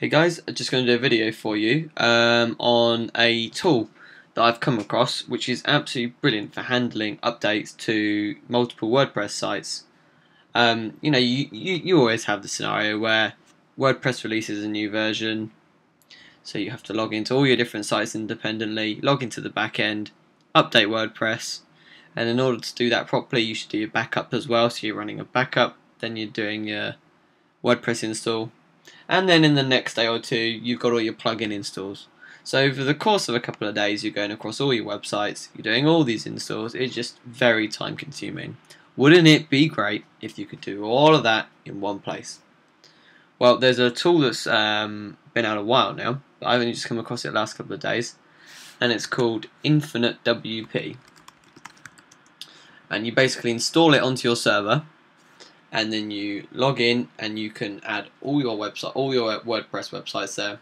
Hey guys, I'm just going to do a video for you um, on a tool that I've come across which is absolutely brilliant for handling updates to multiple WordPress sites. Um, you know, you, you, you always have the scenario where WordPress releases a new version, so you have to log into all your different sites independently, log into the back end, update WordPress, and in order to do that properly, you should do your backup as well. So you're running a backup, then you're doing your WordPress install, and then in the next day or two you've got all your plugin installs. So over the course of a couple of days you're going across all your websites, you're doing all these installs, it's just very time consuming. Wouldn't it be great if you could do all of that in one place? Well, there's a tool that's um, been out a while now, I've only just come across it the last couple of days, and it's called Infinite WP. And you basically install it onto your server, and then you log in and you can add all your website, all your WordPress websites there,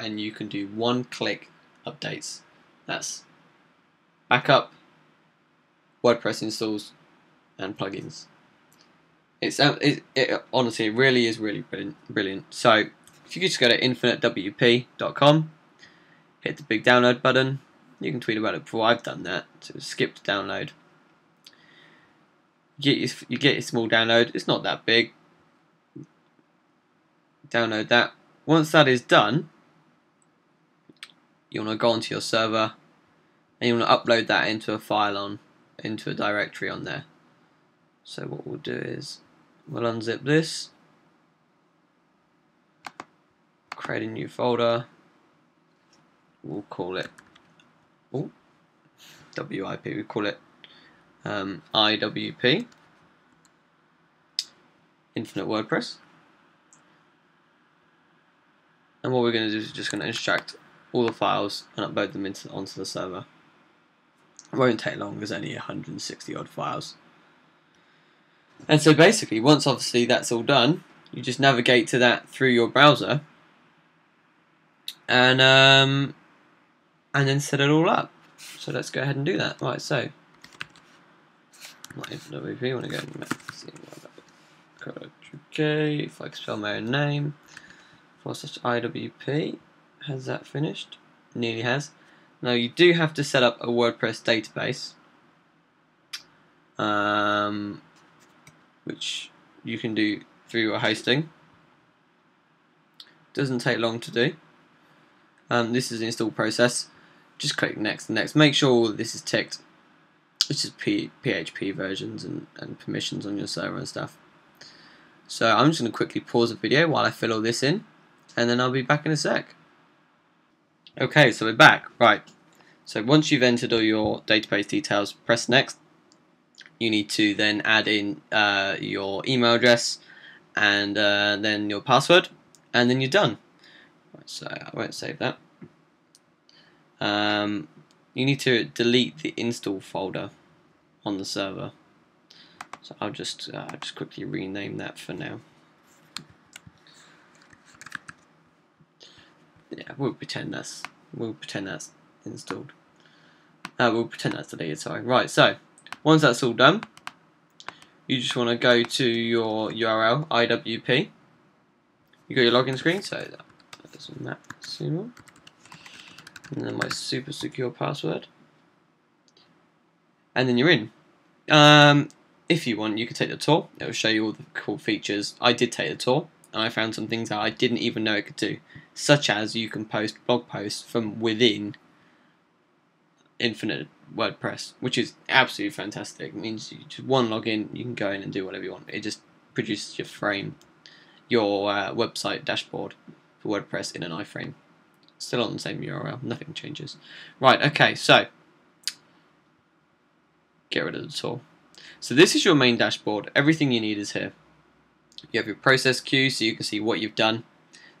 and you can do one-click updates. That's backup, WordPress installs, and plugins. It's um, it, it honestly it really is really brilliant. Brilliant. So if you just go to infinitewp.com, hit the big download button. You can tweet about it before I've done that. So skip download you get your, you get your small download. It's not that big. Download that. Once that is done, you want to go onto your server and you want to upload that into a file on into a directory on there. So what we'll do is we'll unzip this, create a new folder. We'll call it oh, WIP. We call it um, IWP, Infinite WordPress. And what we're going to do is just going to extract all the files and upload them into onto the server. It won't take long, there's only 160 odd files. And so basically, once obviously that's all done, you just navigate to that through your browser and um, and then set it all up. So let's go ahead and do that. Right, so my WP, want to go and okay, if I spell my own name, for such IWP, has that finished? Nearly has. Now you do have to set up a WordPress database, um, which you can do through your hosting. Doesn't take long to do. Um, this is the install process. Just click next and next. Make sure this is ticked which is P PHP versions and, and permissions on your server and stuff. So I'm just going to quickly pause the video while I fill all this in, and then I'll be back in a sec. Okay, so we're back. Right. So once you've entered all your database details, press next. You need to then add in uh, your email address and uh, then your password, and then you're done. So I won't save that. Um, you need to delete the install folder on the server. So I'll just uh, just quickly rename that for now. Yeah, we'll pretend that's we'll pretend that's installed. Uh, we'll pretend that's deleted. Sorry. Right. So once that's all done, you just want to go to your URL IWP. You got your login screen. So that's maximum, and then my super secure password, and then you're in. Um, if you want, you can take the tour. It will show you all the cool features. I did take the tour, and I found some things that I didn't even know it could do, such as you can post blog posts from within Infinite WordPress, which is absolutely fantastic. It means you just one login, you can go in and do whatever you want. It just produces your frame, your uh, website dashboard for WordPress in an iframe. Still on the same URL, nothing changes. Right, okay, so get rid of the tool. So this is your main dashboard. Everything you need is here. You have your process queue so you can see what you've done.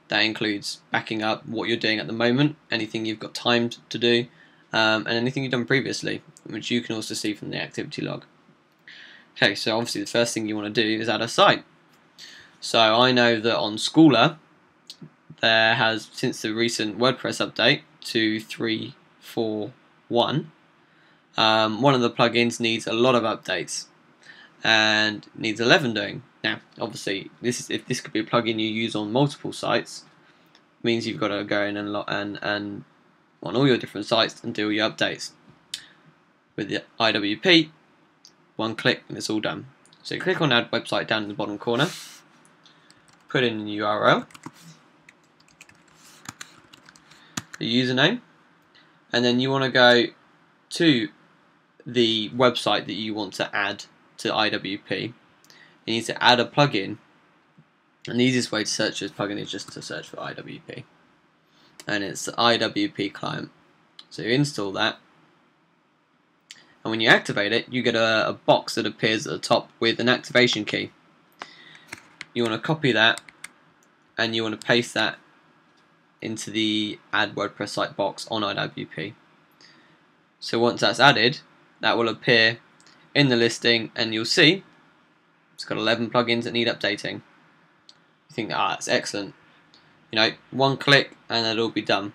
That includes backing up what you're doing at the moment, anything you've got timed to do, um, and anything you've done previously, which you can also see from the activity log. Okay, so obviously the first thing you want to do is add a site. So I know that on Schooler, there has, since the recent WordPress update to 3.4.1, um, one of the plugins needs a lot of updates and needs 11 doing. Now, obviously, this is if this could be a plugin you use on multiple sites, means you've got to go in and, and, and on all your different sites and do all your updates. With the IWP, one click and it's all done. So click on add website down in the bottom corner, put in the URL, the username, and then you want to go to the website that you want to add to IWP. You need to add a plugin, and the easiest way to search this plugin is just to search for IWP, and it's the IWP client. So you install that, and when you activate it, you get a, a box that appears at the top with an activation key. You want to copy that, and you want to paste that into the add WordPress site box on IWP. So once that's added, that will appear in the listing and you'll see it's got 11 plugins that need updating. You think, ah, that's excellent. You know, one click and it'll be done.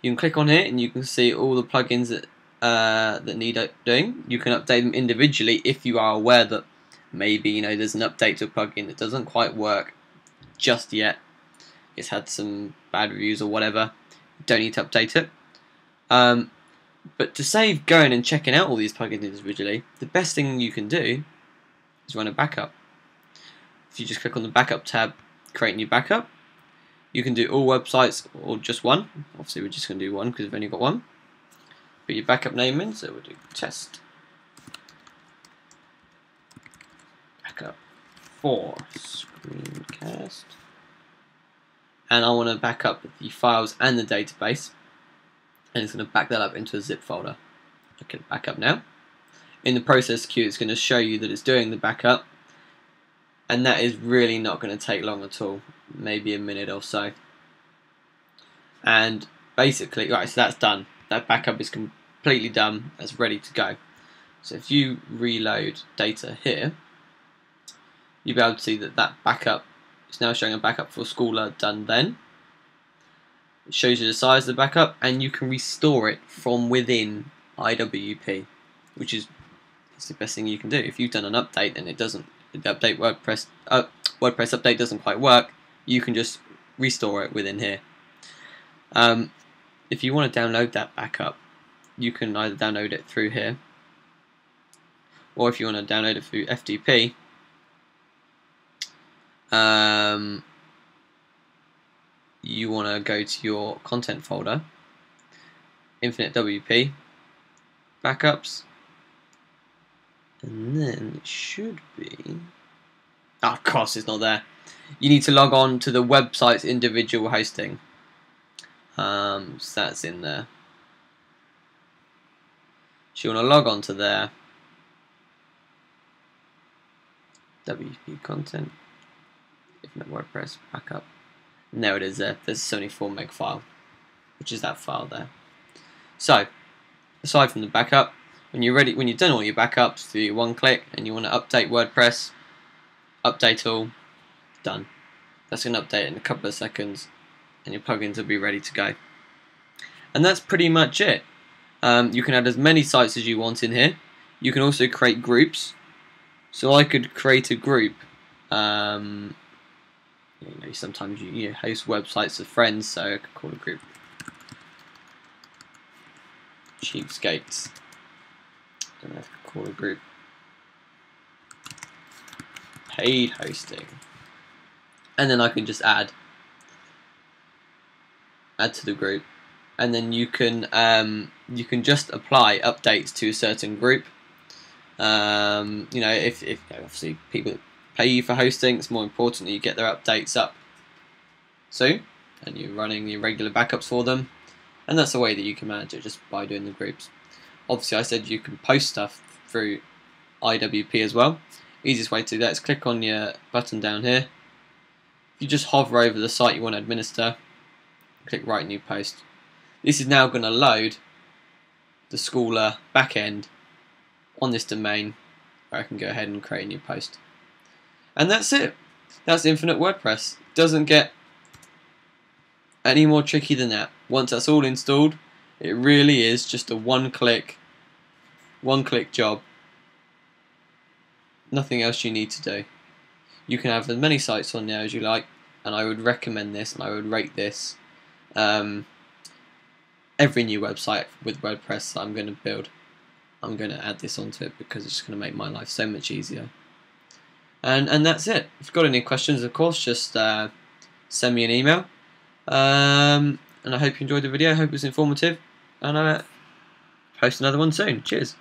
You can click on here and you can see all the plugins that uh, that need doing. You can update them individually if you are aware that maybe you know there's an update to a plugin that doesn't quite work just yet it's had some bad reviews or whatever, don't need to update it. Um, but to save going and checking out all these plugins individually, the best thing you can do is run a backup. If you just click on the backup tab, create new backup, you can do all websites or just one. Obviously, we're just going to do one because we've only got one. Put your backup name in, so we'll do test. Backup for screencast and I want to back up the files and the database and it's going to back that up into a zip folder. I can back up now. In the process queue it's going to show you that it's doing the backup and that is really not going to take long at all, maybe a minute or so. And basically, right, so that's done. That backup is completely done, it's ready to go. So if you reload data here, you'll be able to see that that backup is now showing a backup for Schooler done then. It shows you the size of the backup and you can restore it from within IWP, which is it's the best thing you can do. If you've done an update and it doesn't, the update WordPress uh, WordPress update doesn't quite work, you can just restore it within here. Um, if you want to download that backup, you can either download it through here, or if you want to download it through FTP, um, you want to go to your content folder, Infinite WP, backups, and then it should be. Oh, of course, it's not there. You need to log on to the website's individual hosting. Um, so that's in there. So you want to log on to there. WP content. WordPress backup. And there it is there. There's a 74 meg file, which is that file there. So, aside from the backup, when you're ready, when you've done all your backups, do one click and you want to update WordPress, update all, done. That's going to update in a couple of seconds, and your plugins will be ready to go. And that's pretty much it. Um, you can add as many sites as you want in here. You can also create groups. So I could create a group um, you know, sometimes you, you host websites with friends, so I could call a group cheapskates. If I could call a group paid hosting. And then I can just add add to the group. And then you can um, you can just apply updates to a certain group. Um, you know, if, if obviously people pay you for hosting. It's more important that you get their updates up soon and you're running your regular backups for them. And that's the way that you can manage it just by doing the groups. Obviously, I said you can post stuff through IWP as well. Easiest way to do that is click on your button down here. You just hover over the site you want to administer, click Write New Post. This is now going to load the Schooler backend on this domain where I can go ahead and create a new post. And that's it. That's Infinite WordPress. Doesn't get any more tricky than that. Once that's all installed, it really is just a one-click, one-click job. Nothing else you need to do. You can have as many sites on there as you like, and I would recommend this and I would rate this Um, every new website with WordPress that I'm going to build, I'm going to add this onto it because it's going to make my life so much easier. And and that's it. If you've got any questions, of course, just uh, send me an email. Um, and I hope you enjoyed the video. I hope it was informative. And I'll post another one soon. Cheers.